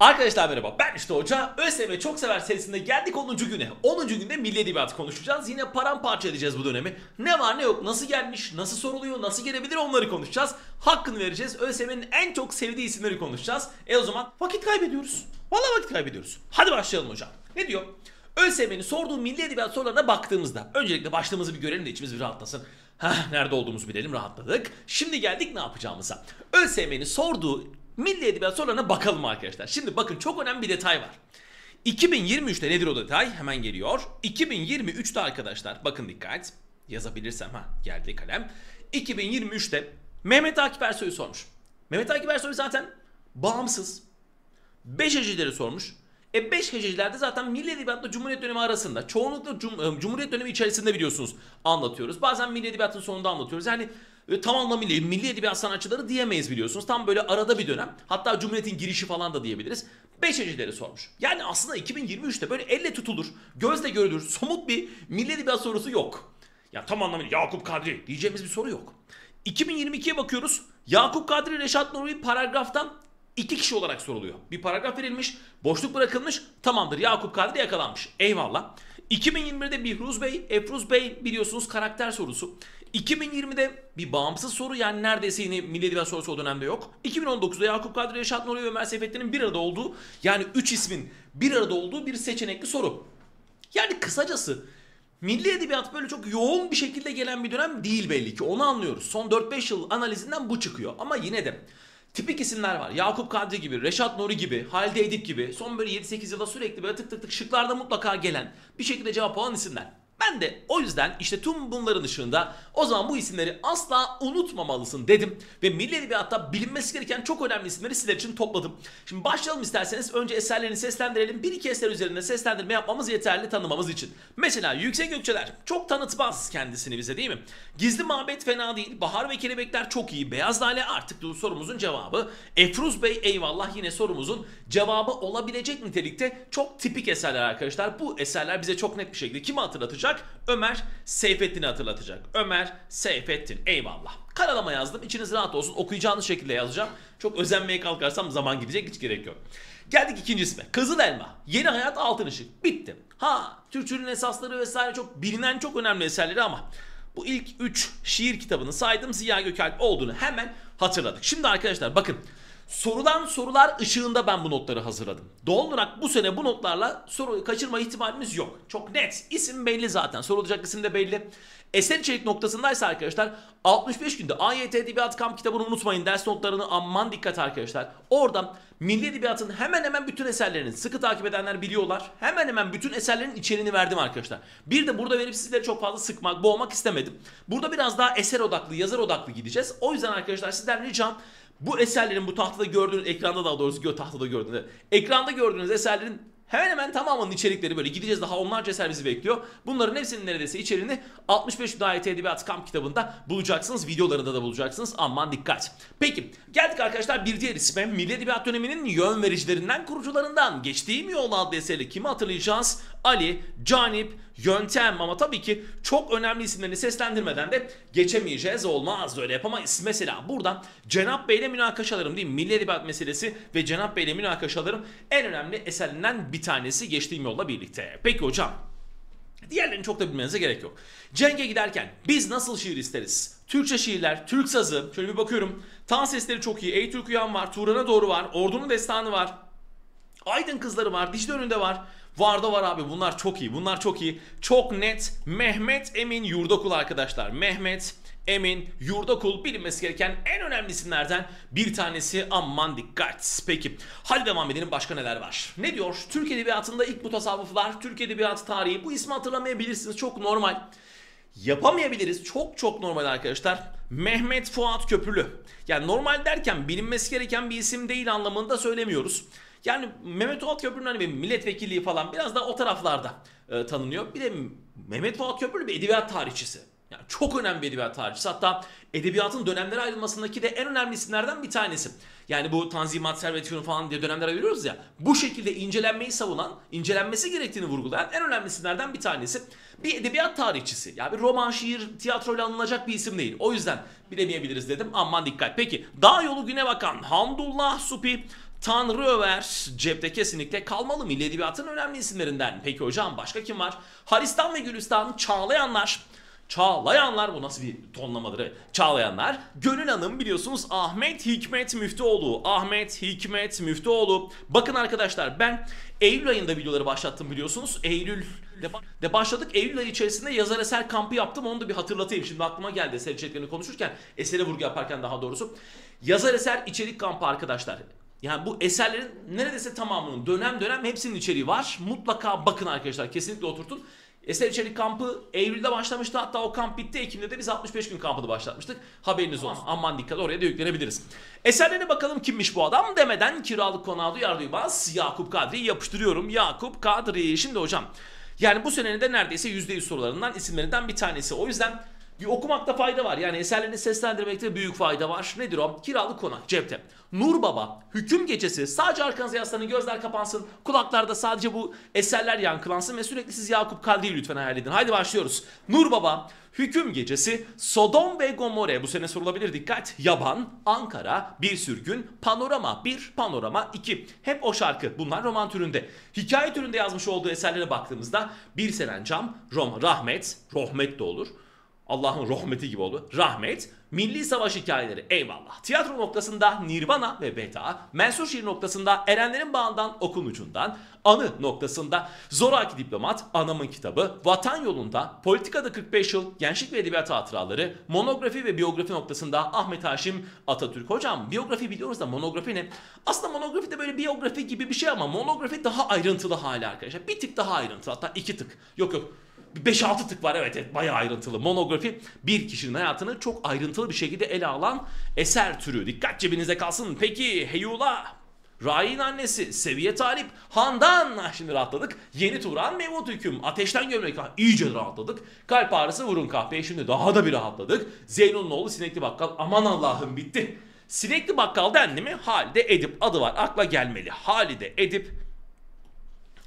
Arkadaşlar merhaba ben işte hoca. ÖSYM çok sever serisinde geldik 10. güne. 10. günde milli edebiyat konuşacağız. Yine paramparça edeceğiz bu dönemi. Ne var ne yok nasıl gelmiş nasıl soruluyor nasıl gelebilir onları konuşacağız. Hakkını vereceğiz. ÖSYM'nin en çok sevdiği isimleri konuşacağız. E o zaman vakit kaybediyoruz. Vallahi vakit kaybediyoruz. Hadi başlayalım hocam. Ne diyor? ÖSYM'nin sorduğu milli edebiyat sorularına baktığımızda öncelikle başlığımızı bir görelim de içimiz bir rahatlasın. Heh, nerede olduğumuzu bilelim rahatladık. Şimdi geldik ne yapacağımıza. ÖSYM'nin sorduğu Milli Edebiyat sorularına bakalım arkadaşlar. Şimdi bakın çok önemli bir detay var. 2023'te nedir o detay? Hemen geliyor. 2023'te arkadaşlar bakın dikkat. Yazabilirsem ha geldi kalem. 2023'te Mehmet Akif Ersoy'u sormuş. Mehmet Akif Ersoy zaten bağımsız. 5 heceleri sormuş. E 5 hececilerde zaten Milli Edebiyatla Cumhuriyet dönemi arasında çoğunlukla Cum- e, Cumhuriyet dönemi içerisinde biliyorsunuz anlatıyoruz. Bazen Milli Edebiyatın sonunda anlatıyoruz. Yani e, tam anlamıyla Milli Edebiyat sanatçıları diyemeyiz biliyorsunuz. Tam böyle arada bir dönem. Hatta Cumhuriyet'in girişi falan da diyebiliriz. 5 heceleri sormuş. Yani aslında 2023'te böyle elle tutulur, gözle görülür, somut bir Milli Edebiyat sorusu yok. Ya tam anlamıyla Yakup Kadri diyeceğimiz bir soru yok. 2022'ye bakıyoruz. Yakup Kadri Reşat Nuri paragraftan iki kişi olarak soruluyor. Bir paragraf verilmiş, boşluk bırakılmış, tamamdır Yakup Kadri yakalanmış. Eyvallah. 2021'de Bihruz Bey, Efruz Bey biliyorsunuz karakter sorusu. 2020'de bir bağımsız soru yani neredeyse yine Milli Edebiyat sorusu o dönemde yok. 2019'da Yakup Kadri, Reşat Nuri ve Ömer Seyfettin'in bir arada olduğu yani 3 ismin bir arada olduğu bir seçenekli soru. Yani kısacası Milli Edebiyat böyle çok yoğun bir şekilde gelen bir dönem değil belli ki onu anlıyoruz. Son 4-5 yıl analizinden bu çıkıyor ama yine de tipik isimler var. Yakup Kadri gibi, Reşat Nuri gibi, Halide Edip gibi son böyle 7-8 yılda sürekli böyle tık tık tık şıklarda mutlaka gelen bir şekilde cevap alan isimler. Ben de o yüzden işte tüm bunların ışığında o zaman bu isimleri asla unutmamalısın dedim. Ve Milli Edebiyat'ta bilinmesi gereken çok önemli isimleri sizler için topladım. Şimdi başlayalım isterseniz önce eserlerini seslendirelim. Bir iki eser üzerinde seslendirme yapmamız yeterli tanımamız için. Mesela Yüksek Gökçeler çok tanıtmaz kendisini bize değil mi? Gizli Mabet fena değil. Bahar ve Kelebekler çok iyi. Beyaz Lale artık sorumuzun cevabı. Efruz Bey eyvallah yine sorumuzun cevabı olabilecek nitelikte çok tipik eserler arkadaşlar. Bu eserler bize çok net bir şekilde kimi hatırlatacak? Ömer Seyfettin'i hatırlatacak. Ömer Seyfettin eyvallah. Karalama yazdım. İçiniz rahat olsun. Okuyacağınız şekilde yazacağım. Çok özenmeye kalkarsam zaman gidecek hiç gerek yok. Geldik ikinci isme. Kızıl Elma. Yeni Hayat Altın Işık. Bitti. Ha Türkçünün esasları vesaire çok bilinen çok önemli eserleri ama bu ilk 3 şiir kitabını saydım Ziya Gökalp olduğunu hemen hatırladık. Şimdi arkadaşlar bakın Sorulan sorular ışığında ben bu notları hazırladım. Doğal olarak bu sene bu notlarla soru kaçırma ihtimalimiz yok. Çok net. İsim belli zaten. Sorulacak isim de belli. Eser içerik noktasındaysa arkadaşlar 65 günde AYT Edebiyat Kamp kitabını unutmayın. Ders notlarını aman dikkat arkadaşlar. Oradan Milli Edebiyat'ın hemen hemen bütün eserlerini sıkı takip edenler biliyorlar. Hemen hemen bütün eserlerin içeriğini verdim arkadaşlar. Bir de burada verip sizleri çok fazla sıkmak, boğmak istemedim. Burada biraz daha eser odaklı, yazar odaklı gideceğiz. O yüzden arkadaşlar sizden ricam bu eserlerin bu tahtada gördüğünüz ekranda daha doğrusu gö tahtada gördüğünüz ekranda gördüğünüz eserlerin hemen hemen tamamının içerikleri böyle gideceğiz daha onlarca eser bizi bekliyor. Bunların hepsinin neredeyse içeriğini 65 Hidayet Edebiyat Kamp kitabında bulacaksınız. Videolarında da bulacaksınız. Aman dikkat. Peki geldik arkadaşlar bir diğer isme Milli Edebiyat döneminin yön vericilerinden kurucularından Geçtiğim Yol adlı eseri kimi hatırlayacağız? Ali, Canip, Yöntem ama tabii ki çok önemli isimlerini seslendirmeden de geçemeyeceğiz. Olmaz öyle yapamayız. Mesela buradan Cenap Bey ile münakaşalarım değil mi? Milli Edebiyat meselesi ve Cenap Bey ile münakaşalarım en önemli eserlerinden bir tanesi geçtiğim yolla birlikte. Peki hocam Diğerlerini çok da bilmenize gerek yok. Cenge giderken biz nasıl şiir isteriz? Türkçe şiirler, Türk sazı. Şöyle bir bakıyorum. Tan sesleri çok iyi. Ey Türk Uyan var. Turan'a doğru var. Ordunun destanı var. Aydın kızları var. Dicle önünde var. Varda var abi bunlar çok iyi. Bunlar çok iyi. Çok net. Mehmet Emin Yurdakul arkadaşlar. Mehmet Emin Yurdakul bilinmesi gereken en önemli isimlerden bir tanesi aman dikkat. Peki hadi devam edelim başka neler var? Ne diyor? Türk Edebiyatı'nda ilk mutasavvıflar, Türk Edebiyatı tarihi bu ismi hatırlamayabilirsiniz çok normal. Yapamayabiliriz. Çok çok normal arkadaşlar. Mehmet Fuat Köprülü. Yani normal derken bilinmesi gereken bir isim değil anlamında söylemiyoruz. Yani Mehmet Fuat Köprülü'nün hani bir milletvekilliği falan biraz da o taraflarda e, tanınıyor. Bir de Mehmet Fuat Köprülü bir edebiyat tarihçisi. Yani çok önemli bir edebiyat tarihçisi. Hatta edebiyatın dönemlere ayrılmasındaki de en önemli isimlerden bir tanesi. Yani bu Tanzimat Servet falan diye dönemler ayırıyoruz ya. Bu şekilde incelenmeyi savunan, incelenmesi gerektiğini vurgulayan en önemli isimlerden bir tanesi. Bir edebiyat tarihçisi. Yani bir roman, şiir, tiyatroyla anılacak bir isim değil. O yüzden bilemeyebiliriz dedim. Aman dikkat. Peki Dağ Yolu Güne Bakan Hamdullah Supi Tanrı Över cepte kesinlikle kalmalı Milli Edebiyat'ın önemli isimlerinden. Peki hocam başka kim var? Haristan ve Gülistan Çağlayanlar. Çağlayanlar bu nasıl bir tonlamadır? Çağlayanlar. Gönül Hanım biliyorsunuz Ahmet Hikmet Müftüoğlu. Ahmet Hikmet Müftüoğlu. Bakın arkadaşlar ben Eylül ayında videoları başlattım biliyorsunuz. Eylül de, başladık. Eylül ayı içerisinde yazar eser kampı yaptım. Onu da bir hatırlatayım. Şimdi aklıma geldi eser içeriklerini konuşurken. Esere vurgu yaparken daha doğrusu. Yazar eser içerik kampı arkadaşlar. Yani bu eserlerin neredeyse tamamının dönem dönem hepsinin içeriği var. Mutlaka bakın arkadaşlar. Kesinlikle oturtun. Eser içerik kampı Eylül'de başlamıştı. Hatta o kamp bitti. Ekim'de de biz 65 gün kampını başlatmıştık. Haberiniz olsun. Aman dikkat oraya da yüklenebiliriz. Eserlerine bakalım kimmiş bu adam demeden kiralık konağı duyar duymaz Yakup Kadri'yi yapıştırıyorum. Yakup Kadri. Şimdi hocam yani bu senenin de neredeyse %100 sorularından isimlerinden bir tanesi. O yüzden okumakta fayda var. Yani eserlerini seslendirmekte büyük fayda var. Nedir o? Kiralık konak cepte. Nur Baba, Hüküm Gecesi. Sadece arkanıza yaslanın, gözler kapansın. Kulaklarda sadece bu eserler yankılansın ve sürekli siz Yakup Kadri'yi lütfen hayal edin. Haydi başlıyoruz. Nur Baba, Hüküm Gecesi, Sodom ve Gomorre. Bu sene sorulabilir dikkat. Yaban, Ankara, Bir Sürgün, Panorama 1, Panorama 2. Hep o şarkı. Bunlar roman türünde. Hikaye türünde yazmış olduğu eserlere baktığımızda Bir Senen Cam, Rom, Rahmet, Rahmet de olur. Allah'ın rahmeti gibi oldu. Rahmet, milli savaş hikayeleri eyvallah. Tiyatro noktasında Nirvana ve Beta, mensur şiir noktasında Erenlerin Bağından Okun Ucundan, anı noktasında Zoraki Diplomat, Anamın Kitabı, Vatan Yolunda, Politikada 45 Yıl, Gençlik ve Edebiyat Hatıraları, monografi ve biyografi noktasında Ahmet Haşim Atatürk. Hocam biyografi biliyoruz da monografi ne? Aslında monografi de böyle biyografi gibi bir şey ama monografi daha ayrıntılı hali arkadaşlar. Bir tık daha ayrıntılı hatta iki tık. Yok yok 5-6 tık var evet, evet bayağı ayrıntılı. Monografi bir kişinin hayatını çok ayrıntılı bir şekilde ele alan eser türü. Dikkat cebinize kalsın. Peki Heyula Rain annesi, Seviye Talip, Handan ah, şimdi rahatladık. Yeni Turan, Mevut Hüküm, Ateşten Gömlek iyice rahatladık. Kalp ağrısı vurun kahveye şimdi daha da bir rahatladık. Zeynol'un oğlu Sinekli Bakkal aman Allah'ım bitti. Sinekli Bakkal dendi mi Halide Edip adı var akla gelmeli. Halide Edip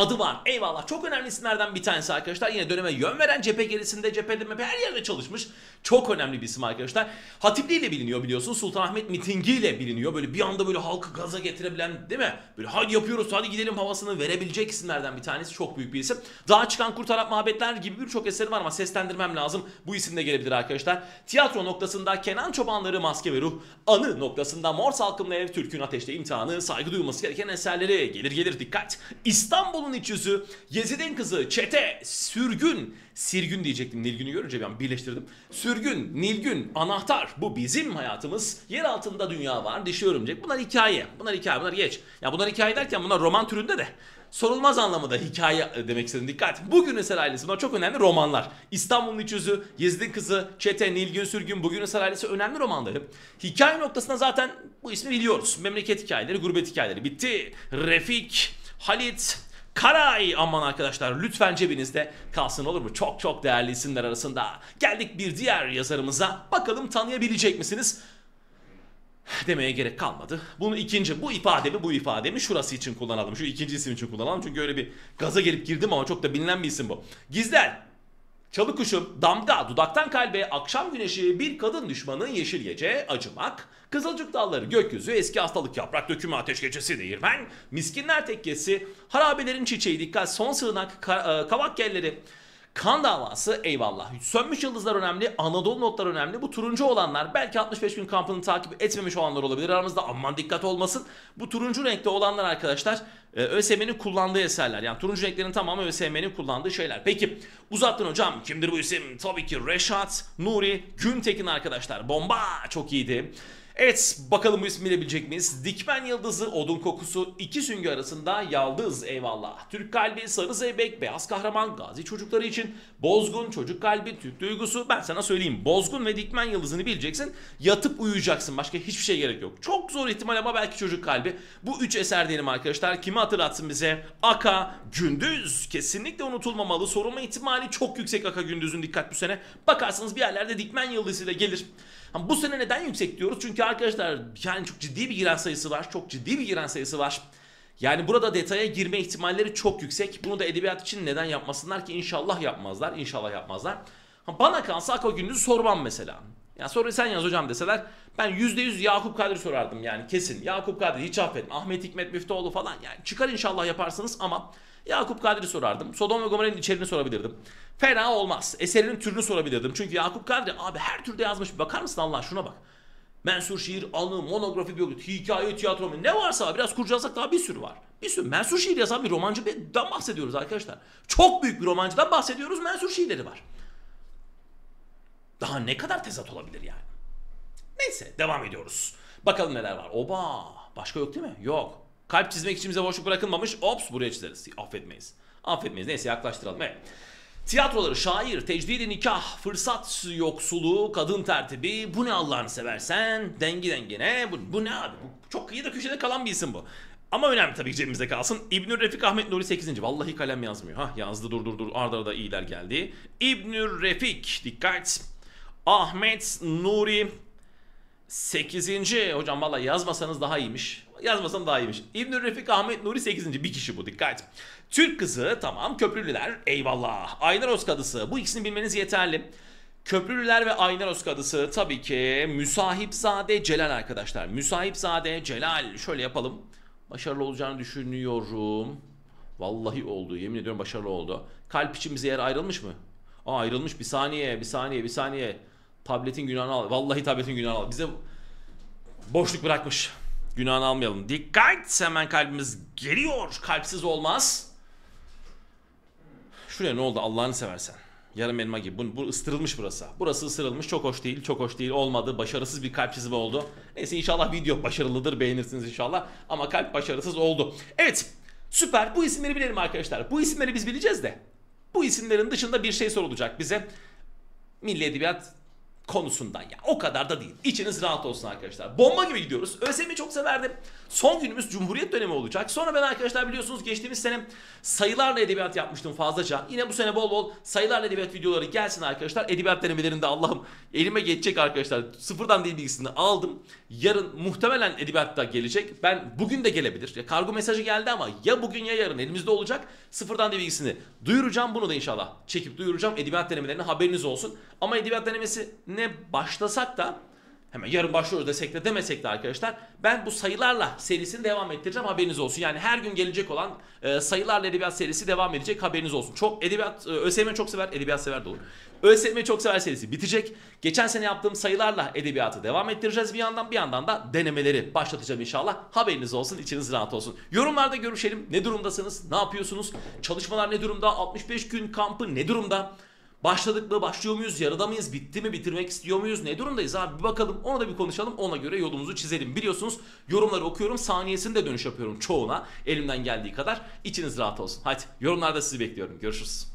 adı var. Eyvallah. Çok önemli isimlerden bir tanesi arkadaşlar. Yine döneme yön veren cephe gerisinde, cephede mepe her yerde çalışmış. Çok önemli bir isim arkadaşlar. Hatipliği ile biliniyor biliyorsun. Sultanahmet mitingi ile biliniyor. Böyle bir anda böyle halkı gaza getirebilen değil mi? Böyle hadi yapıyoruz hadi gidelim havasını verebilecek isimlerden bir tanesi. Çok büyük bir isim. Daha çıkan Kurtarap Muhabbetler gibi birçok eseri var ama seslendirmem lazım. Bu isim de gelebilir arkadaşlar. Tiyatro noktasında Kenan Çobanları Maske ve Ruh. Anı noktasında Mor Salkımlı Ev Türk'ün Ateşte imtihanı. Saygı duyulması gereken eserleri. Gelir gelir dikkat. İstanbul'un iç yüzü. Yezid'in kızı. Çete. Sürgün. Sirgün diyecektim Nilgün'ü görünce ben birleştirdim. Sürgün, Nilgün, anahtar. Bu bizim hayatımız. Yer altında dünya var. Dişi örümcek. Bunlar hikaye. Bunlar hikaye. Bunlar geç. Ya bunlar hikaye derken bunlar roman türünde de. Sorulmaz anlamında hikaye demek istedim dikkat. Bugün Eser ailesi bunlar çok önemli romanlar. İstanbul'un iç yüzü, Yezid'in kızı, Çete, Nilgün Sürgün, Bugün Eser ailesi önemli romanları. Hikaye noktasında zaten bu ismi biliyoruz. Memleket hikayeleri, gurbet hikayeleri bitti. Refik, Halit, Karay aman arkadaşlar lütfen cebinizde kalsın olur mu? Çok çok değerli isimler arasında. Geldik bir diğer yazarımıza. Bakalım tanıyabilecek misiniz? demeye gerek kalmadı. Bunu ikinci, bu ifademi, bu ifademi şurası için kullanalım. Şu ikinci isim için kullanalım. Çünkü öyle bir gaza gelip girdim ama çok da bilinen bir isim bu. Gizler, Çalı kuşum, damga, dudaktan kalbe, akşam güneşi, bir kadın düşmanı, yeşil gece, acımak, kızılcık dalları, gökyüzü, eski hastalık, yaprak dökümü, ateş gecesi, değirmen, miskinler tekkesi, harabelerin çiçeği, dikkat, son sığınak, ka- e, kavak gelleri, Kan davası eyvallah. Sönmüş yıldızlar önemli, Anadolu notlar önemli. Bu turuncu olanlar belki 65 gün kampını takip etmemiş olanlar olabilir. Aramızda aman dikkat olmasın. Bu turuncu renkte olanlar arkadaşlar e, ÖSYM'nin kullandığı eserler. Yani turuncu renklerin tamamı ÖSYM'nin kullandığı şeyler. Peki uzattın hocam. Kimdir bu isim? Tabii ki Reşat Nuri Güntekin arkadaşlar. Bomba çok iyiydi. Evet bakalım bu ismi bilebilecek miyiz? Dikmen Yıldızı, Odun Kokusu, iki süngü arasında Yaldız eyvallah. Türk Kalbi, Sarı Zeybek, Beyaz Kahraman, Gazi çocukları için Bozgun, Çocuk Kalbi, Türk Duygusu. Ben sana söyleyeyim Bozgun ve Dikmen Yıldızı'nı bileceksin. Yatıp uyuyacaksın. Başka hiçbir şey gerek yok. Çok zor ihtimal ama belki Çocuk Kalbi. Bu üç eser diyelim arkadaşlar. Kimi hatırlatsın bize? Aka, Gündüz. Kesinlikle unutulmamalı. Sorulma ihtimali çok yüksek Aka Gündüz'ün dikkat bu sene. Bakarsınız bir yerlerde Dikmen Yıldızı ile gelir. Ama bu sene neden yüksek diyoruz? Çünkü arkadaşlar yani çok ciddi bir giren sayısı var. Çok ciddi bir giren sayısı var. Yani burada detaya girme ihtimalleri çok yüksek. Bunu da edebiyat için neden yapmasınlar ki? İnşallah yapmazlar. İnşallah yapmazlar. Bana kalsa Ako Gündüz'ü sormam mesela. Ya soruyu sen yaz hocam deseler Ben %100 Yakup Kadri sorardım yani kesin. Yakup Kadri hiç affetme. Ahmet Hikmet Müftüoğlu falan yani çıkar inşallah yaparsınız ama Yakup Kadri sorardım. Sodom ve Gomorra'nın içeriğini sorabilirdim. Fena olmaz. Eserinin türünü sorabilirdim. Çünkü Yakup Kadri abi her türde yazmış. Bakar mısın Allah şuna bak. Mensur şiir, anı, monografi, biyografi, hikaye, tiyatro ne varsa biraz kurcalasak daha bir sürü var. Bir sürü. Mensur şiir yazan bir romancıdan bahsediyoruz arkadaşlar. Çok büyük bir romancıdan bahsediyoruz. Mensur şiirleri var. Daha ne kadar tezat olabilir yani? Neyse devam ediyoruz. Bakalım neler var. Oba başka yok değil mi? Yok. Kalp çizmek için boşluk bırakılmamış. Ops buraya çizeriz. Affetmeyiz. Affetmeyiz. Neyse yaklaştıralım. Evet. Tiyatroları, şair, tecdidi nikah, fırsat yoksuluğu, kadın tertibi. Bu ne Allah'ını seversen? Dengi dengine. Bu, bu ne abi? Bu çok kıyıda köşede kalan bir isim bu. Ama önemli tabii ki cebimizde kalsın. İbnül Refik Ahmet Nuri 8. Vallahi kalem yazmıyor. Hah yazdı dur dur dur. Arda arada iyiler geldi. İbnül Refik. Dikkat. Ahmet Nuri 8. Hocam valla yazmasanız daha iyiymiş. Yazmasam daha iyiymiş. İbnül Refik Ahmet Nuri 8. Bir kişi bu dikkat. Türk kızı tamam köprülüler eyvallah. Aynaros kadısı bu ikisini bilmeniz yeterli. Köprülüler ve Aynaros kadısı tabii ki Müsahipzade Celal arkadaşlar. Müsahipzade Celal şöyle yapalım. Başarılı olacağını düşünüyorum. Vallahi oldu yemin ediyorum başarılı oldu. Kalp için bize yer ayrılmış mı? Aa ayrılmış bir saniye bir saniye bir saniye. Tabletin günahını al. Vallahi tabletin günahını al. Bize boşluk bırakmış. Günahını almayalım. Dikkat! Hemen kalbimiz geliyor. Kalpsiz olmaz. Şuraya ne oldu Allah'ını seversen. Yarım elma gibi. Bu, bu ıstırılmış burası. Burası ısırılmış. Çok hoş değil. Çok hoş değil. Olmadı. Başarısız bir kalp çizimi oldu. Neyse inşallah video başarılıdır. Beğenirsiniz inşallah. Ama kalp başarısız oldu. Evet. Süper. Bu isimleri bilelim arkadaşlar. Bu isimleri biz bileceğiz de. Bu isimlerin dışında bir şey sorulacak bize. Milli Edebiyat konusundan ya. O kadar da değil. İçiniz rahat olsun arkadaşlar. Bomba gibi gidiyoruz. ÖSYM'i çok severdim. Son günümüz Cumhuriyet dönemi olacak. Sonra ben arkadaşlar biliyorsunuz geçtiğimiz sene sayılarla edebiyat yapmıştım fazlaca. Yine bu sene bol bol sayılarla edebiyat videoları gelsin arkadaşlar. Edebiyat denemelerinde Allah'ım elime geçecek arkadaşlar. Sıfırdan dil bilgisini aldım. Yarın muhtemelen edebiyatta gelecek. Ben bugün de gelebilir. Ya kargo mesajı geldi ama ya bugün ya yarın elimizde olacak. Sıfırdan dil bilgisini duyuracağım. Bunu da inşallah çekip duyuracağım. Edebiyat denemelerine haberiniz olsun. Ama edebiyat denemesi ne başlasak da hemen yarın başlıyoruz desek de demesek de arkadaşlar ben bu sayılarla serisini devam ettireceğim haberiniz olsun. Yani her gün gelecek olan e, sayılarla edebiyat serisi devam edecek haberiniz olsun. Çok edebiyat e, ÖSYM çok sever edebiyat sever de olur. ÖSYM çok sever serisi bitecek. Geçen sene yaptığım sayılarla edebiyatı devam ettireceğiz bir yandan bir yandan da denemeleri başlatacağım inşallah. Haberiniz olsun içiniz rahat olsun. Yorumlarda görüşelim. Ne durumdasınız? Ne yapıyorsunuz? Çalışmalar ne durumda? 65 gün kampı ne durumda? Başladık mı? Başlıyor muyuz? Yarıda mıyız? Bitti mi? Bitirmek istiyor muyuz? Ne durumdayız abi? Bir bakalım. Onu da bir konuşalım. Ona göre yolumuzu çizelim. Biliyorsunuz yorumları okuyorum. Saniyesinde dönüş yapıyorum çoğuna. Elimden geldiği kadar. İçiniz rahat olsun. Hadi yorumlarda sizi bekliyorum. Görüşürüz.